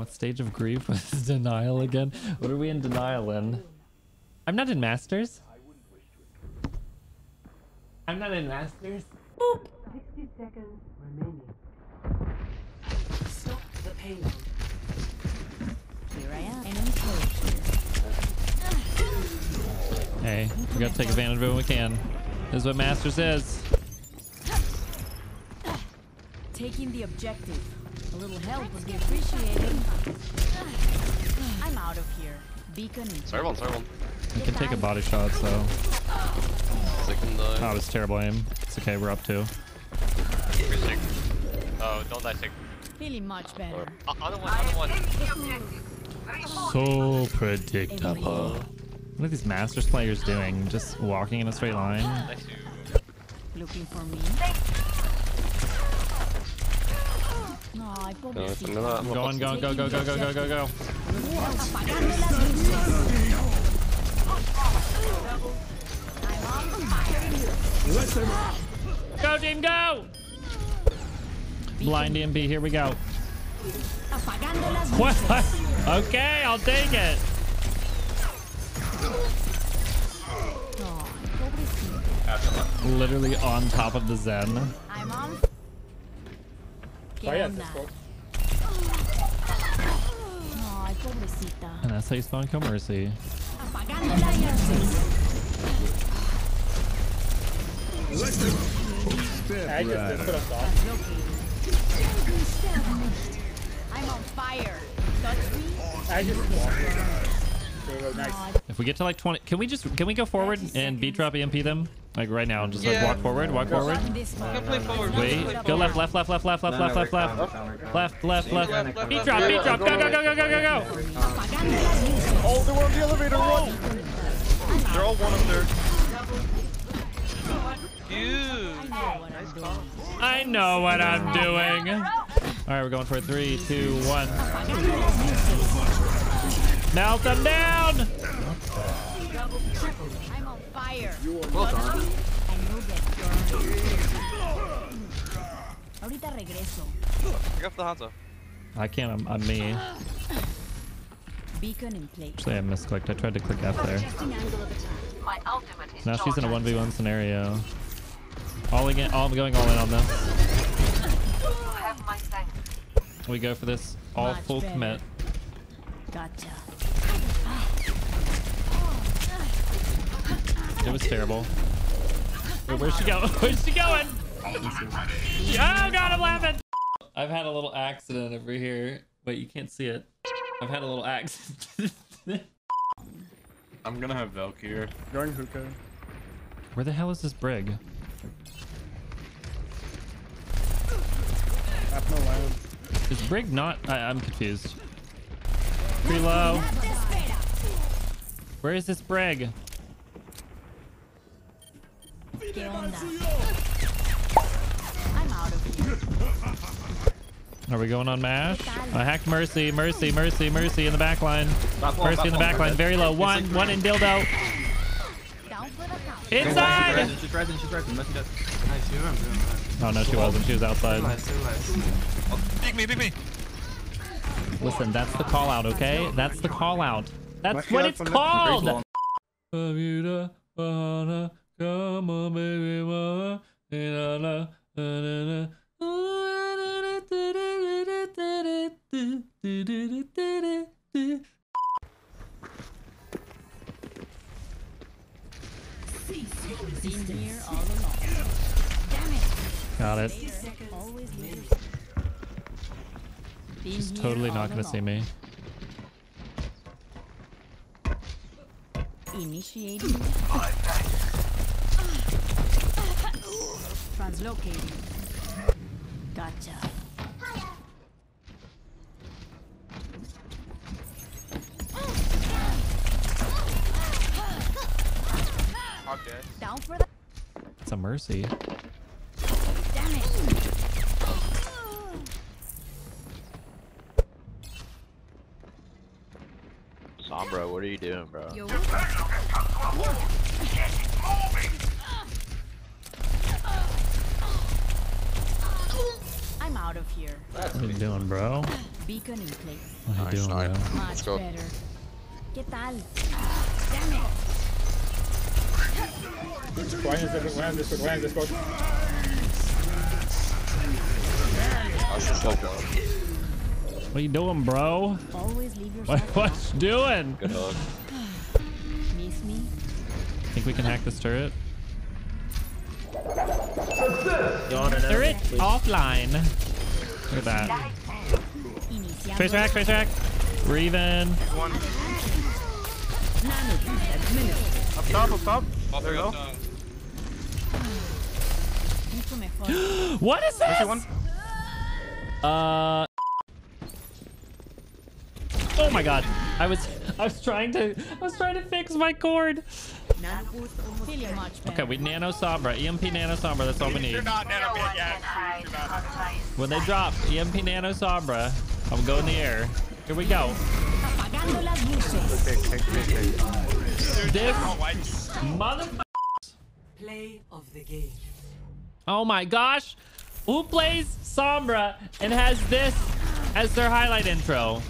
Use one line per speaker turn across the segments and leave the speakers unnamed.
What stage of grief was denial again? What are we in denial in? I'm not in masters. I'm not in masters.
60 seconds remaining. Stop the payload.
Here I am. Enemy close.
Hey, we gotta take advantage of it when we can. This is what masters is.
Taking the objective. A little help would be appreciated. I'm out of here. Beacon in
Sorry one, sorry one.
We can take a body shot, so.
Second
Oh,
die.
it was terrible aim. It's okay, we're up two.
Three sick. Oh, don't die sick.
feeling much better.
Uh, other one, other one.
So predictable. What are these masters players doing? Just walking in a straight line?
Looking for me.
Go on, go, go, go, go, go, go, go, go.
Apagando las.
Go, team, go! Blind EMP, here we go. What? Okay, I'll take it. Literally on top of the Zen.
I'm on. ¿Qué onda? Ay, pobrecita.
And that's how you spawn Kill Mercy.
Apagando las luces. I'm on fire.
I just nice.
If we get to like 20, can we just, can we go forward and beat drop EMP them? Like right now, just like walk forward, walk forward.
Go play forward.
Wait, go left, left, left, left, left, left, left, left, left. Left, left, left.
left,
Beat drop, beat drop, go, go, go, go, go, go, go.
Apagando las luces.
Oh, they're on the elevator. Run. They're all one up there. Dude.
I know what I'm
I know what I'm doing. All right, we're going for three, two, one.
Apagando.
Melt them down.
I'm on fire. Well done. And you'll. Ahorita regreso.
Pick up the Hanzo.
I can't, I'm, I'm me.
Beacon in place.
Actually, I misclicked. I tried to click F there.
My is
Now she's in a 1v1 scenario. All again, all, I'm going all in on this.
Have my.
We go for this all
Much
full
better.
commit.
Gotcha.
It was terrible. Wait, where's she going? Where's she going? Oh god, I'm laughing. I've had a little accident over here. Wait, you can't see it. I've had a little accident.
I'm gonna have Valkyr.
Going hookah.
Where the hell is this brig?
No.
Is brig not? I, I'm confused. Pretty low. Where is this brig?
¿Qué onda? I'm out of here.
Are we going on mash? I hacked Mercy, Mercy, Mercy, Mercy in the back line. Mercy in the back line, very low. One, one in dildo.
Down for the.
Inside!
She's rising, she's rising. Messi does. Nice, you're
Oh no, she wasn't. She was outside.
Nice, so.
Pick me, pick me.
Listen, that's the call out, okay? That's the call out. That's what it's called. Come on, baby, mama. Got it. She's totally not gonna see me.
Initiating. Translocating. Gotcha.
Okay.
Down for the.
It's a mercy.
Damn it.
Sombra, what are you doing, bro?
Yo. I'm out of here.
What are you doing, bro?
Beacon in place.
What are you
Nice,
doing,
nice.
bro?
Much
go.
better. ¿Qué tal? Damn it.
What are you doing, bro?
Always leave
What, what
enough.
you doing?
Good luck.
Miss me?
Think we can hack this turret?
Turret
offline. Look at that.
Iniciando.
Tracer hack, tracer hack. Breathing.
One. Up top, up top. Oh, there you go.
What is this?
one.
Uh. Oh my god. I was I was trying to I was trying to fix my cord.
Feeling much better.
Okay, we nano sombra, EMP nano sombra. That's all we need.
No one can hide from.
When they drop EMP nano sombra, I'm going in the air. Here we go.
Apagando las luces.
This mother.
Play of the game.
Oh my gosh. Who plays Sombra and has this as their highlight intro?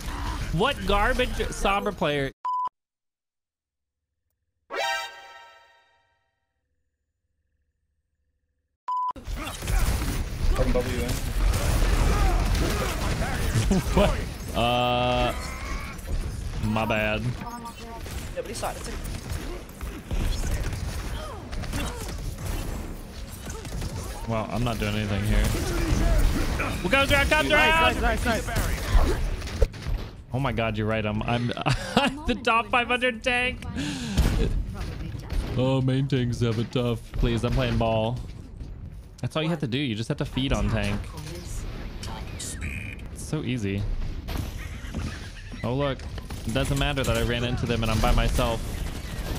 What garbage Sombra player?
From W in.
What? Uh, my bad. Well, I'm not doing anything here. We'll go down, come down!
Nice, nice.
Oh my god, you're right. I'm I'm, I'm the top 500 tank. Oh, main tanks have it tough. Please, I'm playing ball. That's all you have to do. You just have to feed on tank. It's so easy. Oh look, it doesn't matter that I ran into them and I'm by myself.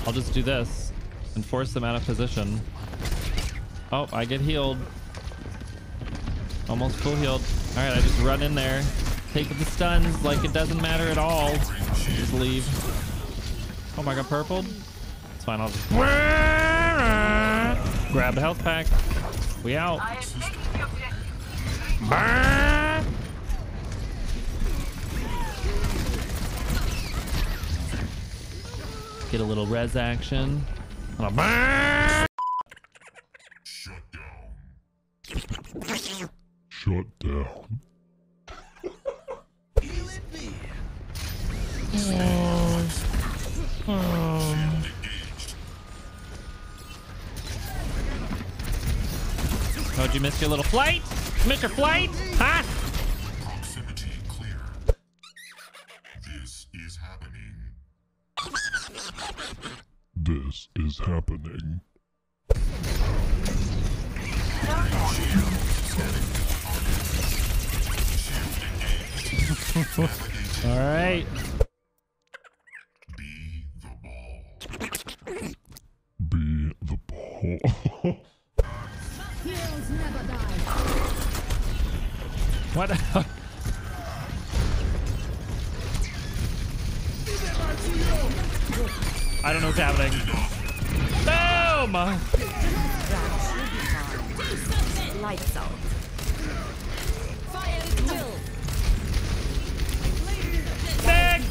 I'll just do this and force them out of position. Oh, I get healed. Almost full healed. All right, I just run in there, take the stuns like it doesn't matter at all. Just leave. Oh my god, purpled. It's fine. I'll just grab the health pack. We out.
I am taking the objective.
Burn. Get a little res action. I'm a burn.
Shut down.
Oh, you miss your little flight? Miss your flight? Huh?
Proximity clear. This is happening. This is happening.
All right.
Be the ball. Be the ball.
What? I don't know what's happening. Boom!
Lights out. Fire at will.
Big!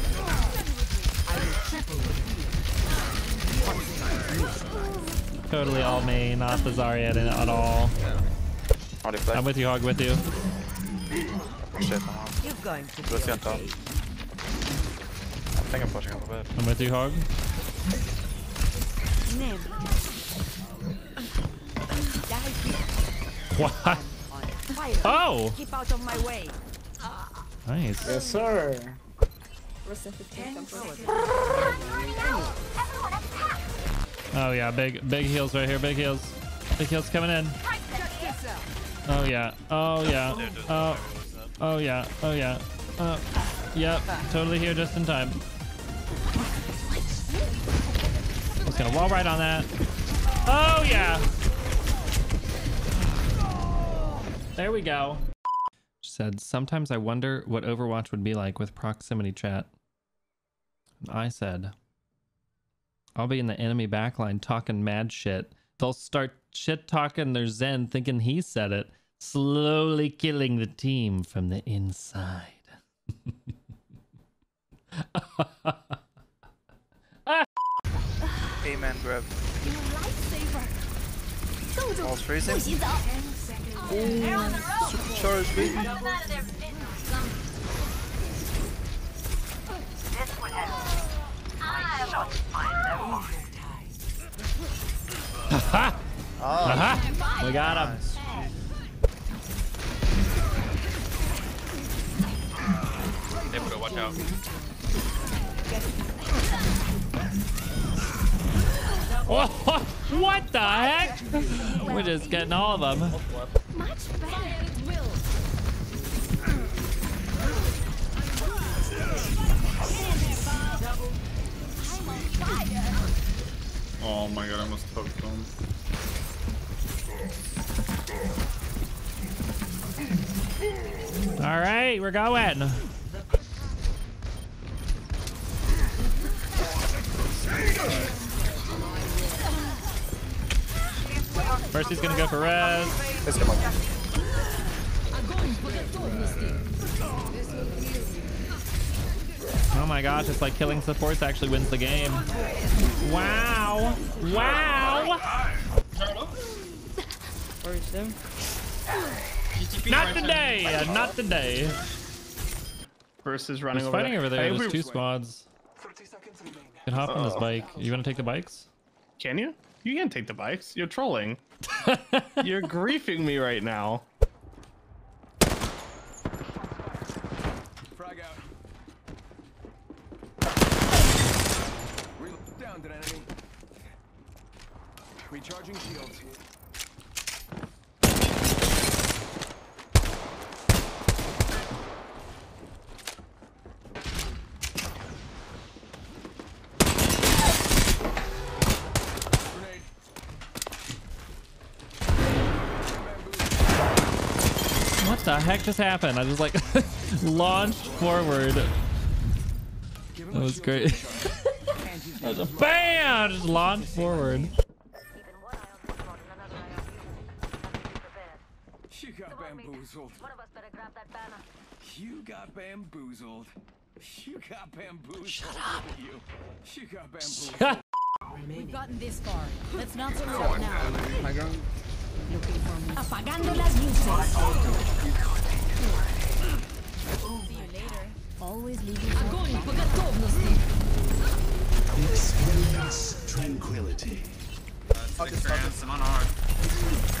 Totally all me, not the Zarya at, at all.
Already flash.
I'm with you, Hog, with you.
Shit, I'm.
You're going to
Let's see on top. I think I'm pushing up a bit.
I'm with you, Hog. What? Oh!
Keep out of my way.
Nice.
Yes, sir.
Oh yeah, big big heals right here, big heals. Big heals coming in. Oh yeah. Oh yeah. Oh. Oh yeah. Oh yeah. Uh, yep. Totally here just in time. Just gonna wall right on that. Oh yeah. There we go. She said, sometimes I wonder what Overwatch would be like with proximity chat. And I said, I'll be in the enemy backline talking mad shit. They'll start shit talking their Zen thinking he said it, slowly killing the team from the inside.
Amen, grab.
Lifesaver.
All's freezing.
洗澡。
Charge, baby.
Ha!
Oh,
Aha! We got him.
nice.
Able watch out.
Oh, what the heck? We're just getting all of them.
Much better. Will. I'm on fire.
Oh my god, I must hooked him.
All right, we're going. First, he's gonna go for res.
Let's come on.
Oh my gosh, it's like killing supports actually wins the game. Wow. Wow. Not today. Uh, not today.
Versus running
There's
over
fighting over there.
Hey,
There's
we-
two squads. Can hop on this bike. You want to take the bikes?
Can you? You can't take the bikes. You're trolling. You're griefing me right now.
Frag out. Re- down, enemy. Recharging shields.
The heck just happened? I just like launched forward. That was great. That was a bam! Just launched forward.
You got bamboozled. You got bamboozled. You got bamboozled. Shut up. You. You got bamboozled.
We've gotten this far. Let's not screw up now. Apagando las luces. See you later. Always leaving Огонь по готовности.
I'm on hard.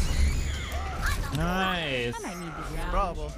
Nice.
Bravo.